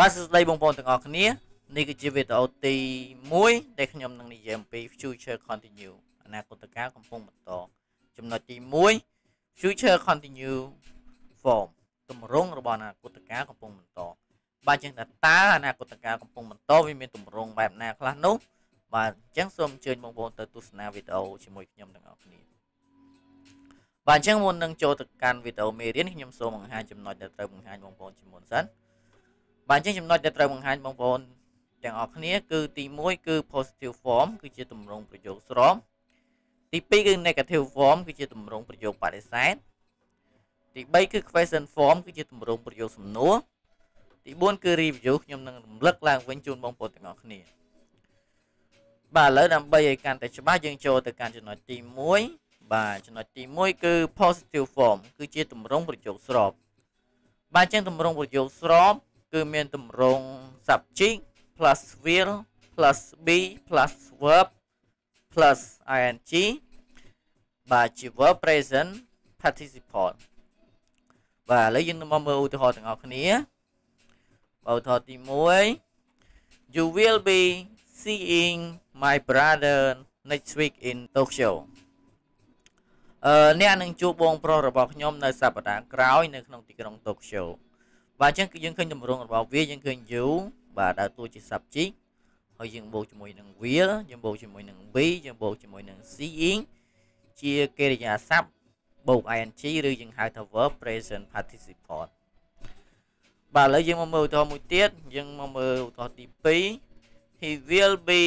បាទសួស្តីបងប្អូនទាំងអស់គ្នានេះគឺជាវីដេអូទី1ដែលខ្ញុំនឹងនិយាយអំពី future continue អនាគតកាលកំពុងបន្តចំណុចទី1 future continue form ទម្រង់របស់អនាគតកាលកំពុងបន្តបាទចឹងតើតើអនាគតកាលកំពុងបន្តវាមានទម្រង់បែបណាខ្លះនោះបាទអញ្ចឹងសូមអញ្ជើញបងប្អូនទៅទស្សនាវីដេអូជាមួយខ្ញុំទាំងអស់គ្នាបាទអញ្ចឹងមុននឹងចូលទៅកាន់វីដេអូមេរៀនខ្ញុំសូមបង្ហាញចំណុចដែលត្រូវបង្ហាញបងប្អូនជាមុនសិន បាទអញ្ចឹងចំណុចដែលត្រូវបង្ហាញបងប្អូនទាំងអស់គ្នា គឺទី1គឺ positive form គឺជាទម្រង់ប្រយោគស្រោមទី2គឺ negative form គឺជាទម្រង់ប្រយោគបដិសេធទី3គឺ question form គឺជាទម្រង់ប្រយោគសំណួរទី4គឺ review ខ្ញុំនឹងរំលឹកឡើងវិញជូនបងប្អូនទាំងអស់គ្នាបាទឥឡូវដើម្បីឲ្យកាន់តែច្បាស់យើងចូលទៅកាន់ចំណុចទី1បាទចំណុចទី1គឺ positive form គឺជាទម្រង់ប្រយោគស្របបាទអញ្ចឹងទម្រង់ប្រយោគស្រប គឺមានទម្រង់ subject plus will plus be plus verb plus ing បាទជា verb present participle បាទឥឡូវយើងមកមើលឧទាហរណ៍ទាំងអស់គ្នាបាទឧទាហរណ៍ទី1 You will be seeing my brother next week in Tokyo អឺអ្នកនឹងជួបបងប្រុសរបស់ខ្ញុំនៅសប្តាហ៍ក្រោយនៅក្នុងទីក្រុងតូក្យូ បាទអញ្ចឹងគឺយើងឃើញតម្រងរបស់វាយើងឃើញ you បាទដើរតួជា subject ហើយយើងបូកជាមួយនឹង will យើងបូកជាមួយនឹង be យើងបូកជាមួយនឹង seeing ជាកិរិយាសព្ទបូក ing ឬយើងហៅថា verb present participle បាទឥឡូវយើងមកមើលឧទាហរណ៍មួយទៀតយើងមកមើលឧទាហរណ៍ទី2 he will be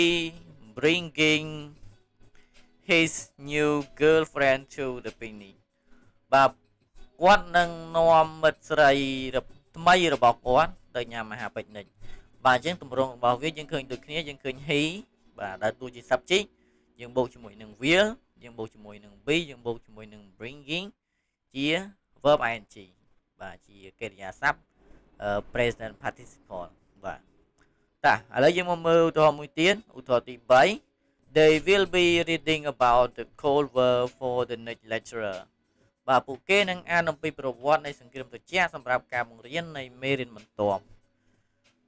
bringing his new girlfriend to the picnic បាទគាត់នឹងនាំមិត្តស្រី ថ្មីរបស់គាត់ទៅញ៉ាំអាហារពិកនិចបាទអញ្ចឹងទម្រង់របស់វាយើងឃើញដូចគ្នាយើងឃើញ he បាទដើរតួជា subject យើងបូកជាមួយនឹង will យើងបូកជាមួយនឹង be យើងបូកជាមួយនឹង bringing ជា verb ing បាទជាកិរិយាសព្ទ present participle បាទតាឥឡូវយើងមកមើលឧទាហរណ៍មួយទៀតឧទាហរណ៍ទី3 they will be reading about the cold war for the next lecturer បាទពួកគេនឹងអានអំពីប្រវត្តិនៃសង្គ្រាមត្រជាក់សម្រាប់ការបង្រៀននៃមេរៀនបន្ទាប់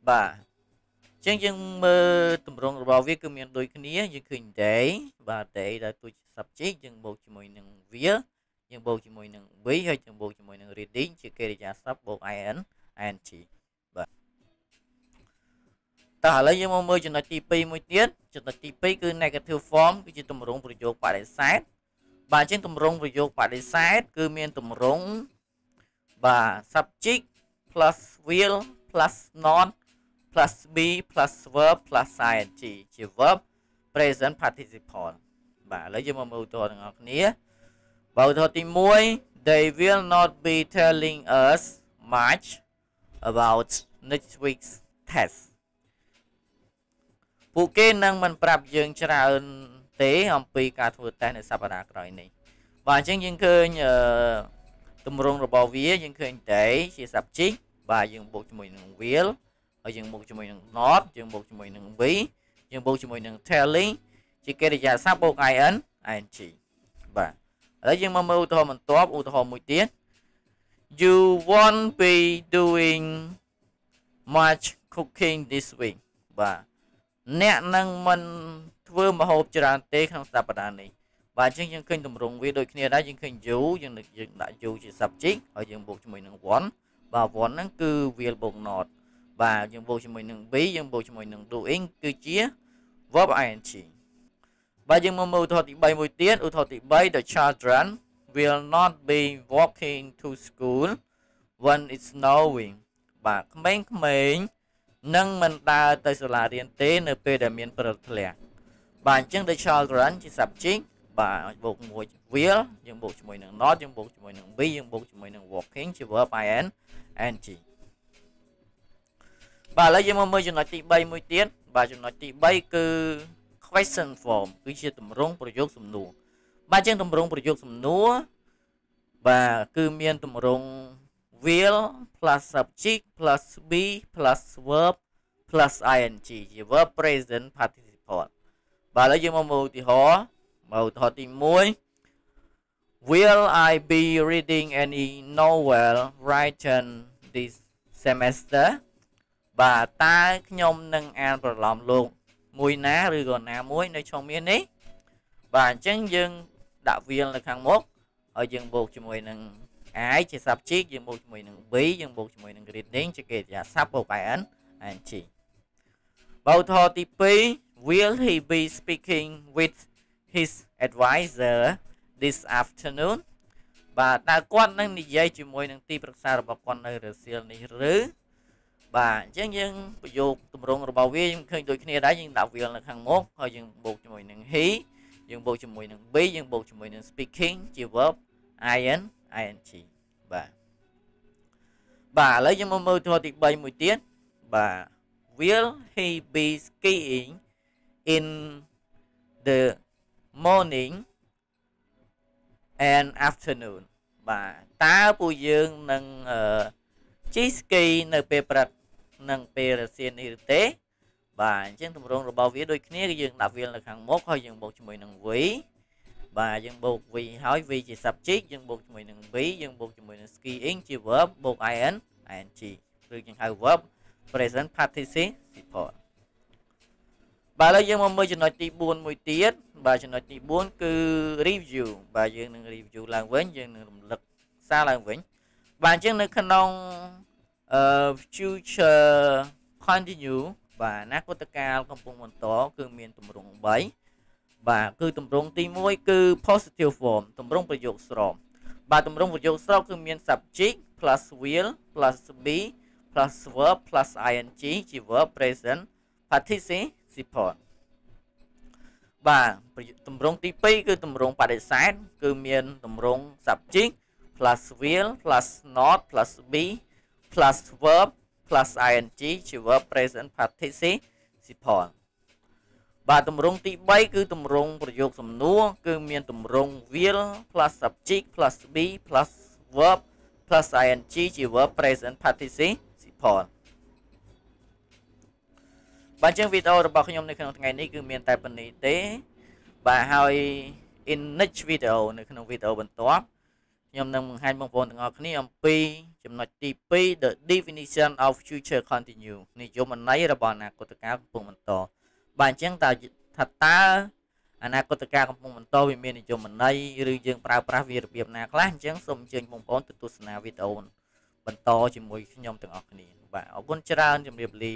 បាទចឹងយើងមើលតម្រងរបស់វាគឺមានដូចគ្នាយើងឃើញ day បាទ day ដែលទួច subject យើងបូកជាមួយនឹងវាយើងបូកជាមួយនឹង we ហើយយើងបូកជាមួយនឹង reading ជាកិរិយាសព្ទបូក in ing បាទតោះឥឡូវយើងមកមើលចំណុចទី2មួយទៀតចំណុចទី2គឺ negative form គឺជាទម្រង់ប្រយោគបដិសេធ បាទអញ្ចឹងទម្រង់ប្រយោគបដិសេធគឺមានទម្រង់បាទ subject plus will plus not plus be plus verb plus ing ជា verb present participle បាទឥឡូវយើងមកមើលឧទាហរណ៍ទាំងអស់គ្នាបើឧទាហរណ៍ទី1 they will not be telling us much about next week's test ពួកគេនឹងមិនប្រាប់យើងច្រើន ទេអំពីការធ្វើតេស្តនៅសប្តាហ៍ក្រោយនេះបាទអញ្ចឹងយើងឃើញអឺទម្រង់របស់វាយើងឃើញ day ជា subject បាទយើងបូកជាមួយនឹង will ហើយយើងបូកជាមួយនឹង not យើងបូកជាមួយនឹង be យើងបូកជាមួយនឹង telling ជាកិរិយាសព្ទបូក in ing បាទឥឡូវយើងមកមើលឧទាហរណ៍បន្ទាប់ឧទាហរណ៍មួយទៀត you won't be doing much cooking this week បាទអ្នកនឹងមិន ធ្វើម្ហូបច្រើនទេក្នុងសប្តាហ៍នេះបាទអញ្ចឹងយើងឃើញតម្រង់វាដូចគ្នាដែរយើងឃើញ you យើងយើងដាក់ you ជា subject ហើយយើងបូកជាមួយនឹង one បាទ one ហ្នឹងគឺ will បូក not បាទយើងបូកជាមួយនឹង be យើងបូកជាមួយនឹង doing គឺជា verb ing បាទយើងមកមើលឧទាហរណ៍ទី3មួយទៀតឧទាហរណ៍ទី3 the children will not be walking to school when it's snowing បាទក្មេងៗនឹងមិនដើរទៅសាលារៀនទេ នៅពេលដែលមានព្រឹកធ្លាក់ បាទអញ្ចឹង the children ជា subject បាទបូកមួយ will យើងបូកជាមួយនឹង not យើងបូកជាមួយនឹង be យើងបូកជាមួយនឹង walking ជា verb ing ng បាទឥឡូវយើងមកមើលចំណុចទី3មួយទៀតបាទចំណុចទី3គឺ question form គឺជាទម្រង់ប្រយោគសំណួរបាទអញ្ចឹងទម្រង់ប្រយោគសំណួរបាទគឺមានទម្រង់ will plus subject plus be plus verb plus ing ជា verb present participle បាទឥឡូវយើងមកមើលឧទាហរណ៍មកឧទាហរណ៍ទី1 Will I be reading any novel written this semester បាទតើខ្ញុំនឹងអានប្រឡំលោកមួយណាឬក៏ណាមួយនៅឆមាសនេះបាទអញ្ចឹងយើងដាក់វាលនៅខាងមុខហើយយើងបូកជាមួយនឹង i ជា subject យើងបូកជាមួយនឹង b យើងបូកជាមួយនឹង reading ជាកិរិយាសព្ទបូក in ing បោធរទី2 will he be speaking with his advisor this afternoon បាទតើគាត់នឹងនិយាយជាមួយនឹងទីប្រឹក្សារបស់គាត់នៅរសៀលនេះឬបាទអញ្ចឹងយើងប្រយោគទម្រង់របស់វាយើងឃើញដូចគ្នាដែរយើងដាក់វានៅខាងមុខហើយយើងបូកជាមួយនឹង he យើងបូកជាមួយនឹង be យើងបូកជាមួយនឹង speaking ជា verb in ing បាទបាទឥឡូវយើងមកមើលធម៌ទី3មួយទៀតបាទ will he be skiing in the morning and afternoon បាទតើពួកយើងនឹងជិះស្គីនៅពេលព្រឹកនិងពេលរសៀលនេះឬទេ បាទអញ្ចឹងទម្រង់របស់វាដូចគ្នាគឺយើងដាក់វានៅខាងមុខហើយយើងបូកជាមួយនឹង v បាទយើងបូក v ហើយ v ជា subject យើងបូកជាមួយនឹង b យើងបូកជាមួយនឹង skiing ជា verb បូក in ing ឬយើងហៅ verb present participle បាទឥឡូវយើងមកមើលចំណុចទី4មួយទៀតបាទចំណុចទី4គឺ review បាទយើងនឹង review ឡើងវិញយើងនឹងរំលឹកសារឡើងវិញបាទអញ្ចឹងនៅក្នុងអឺ future continue បាទអនាគតកាលកំពុងបន្តគឺមានទម្រង់3បាទគឺទម្រង់ទី1គឺ positive form ទម្រង់ប្រយោគស្របបាទទម្រង់ប្រយោគស្របគឺមាន subject plus will plus be plus verb plus ing ជា verb present participle បាទទម្រង់ទី2គឺទម្រង់បដិសេធគឺមានទម្រង់ subject plus will plus not plus be plus verb plus ing ជា verb present participle បាទទម្រង់ទី3គឺទម្រង់ប្រយោគសំណួរគឺមានទម្រង់ will plus subject plus be plus verb plus ing ជា verb present participle បាទអញ្ចឹងវីដេអូរបស់ខ្ញុំនៅក្នុងថ្ងៃនេះគឺមានតែប៉ុណ្្នេះទេបាទហើយ in next video នៅក្នុងវីដេអូបន្ទាប់ខ្ញុំនឹងបង្ហាញបងប្អូនទាំងអស់គ្នាអំពីចំណុចទី2 the definition of future continue និយមន័យរបស់អនាគតកាលកំពុងបន្តបាទអញ្ចឹងតើថាតើអនាគតកាលកំពុងបន្តវាមាននិយមន័យឬយើងប្រើប្រាស់វារបៀបណាខ្លះអញ្ចឹងសូមអញ្ជើញបងប្អូនទៅទស្សនាវីដេអូបន្តជាមួយខ្ញុំទាំងអស់គ្នាបាទអរគុណច្រើនជម្រាបលា